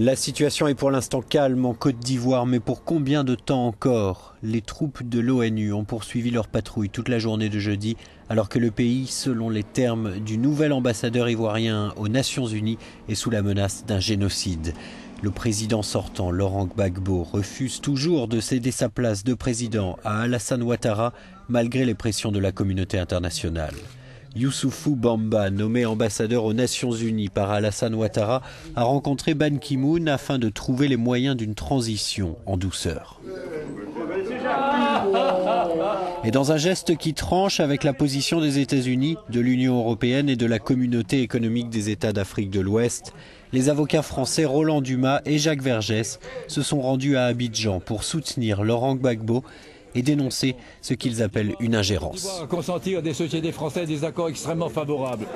La situation est pour l'instant calme en Côte d'Ivoire, mais pour combien de temps encore Les troupes de l'ONU ont poursuivi leur patrouille toute la journée de jeudi, alors que le pays, selon les termes du nouvel ambassadeur ivoirien aux Nations Unies, est sous la menace d'un génocide? Le président sortant, Laurent Gbagbo, refuse toujours de céder sa place de président à Alassane Ouattara, malgré les pressions de la communauté internationale. Youssoufou Bamba, nommé ambassadeur aux Nations Unies par Alassane Ouattara, a rencontré Ban Ki-moon afin de trouver les moyens d'une transition en douceur. Et dans un geste qui tranche avec la position des États-Unis, de l'Union européenne et de la communauté économique des États d'Afrique de l'Ouest, les avocats français Roland Dumas et Jacques Vergès se sont rendus à Abidjan pour soutenir Laurent Gbagbo et dénoncer ce qu'ils appellent une ingérence. consentir des sociétés françaises des accords extrêmement favorables.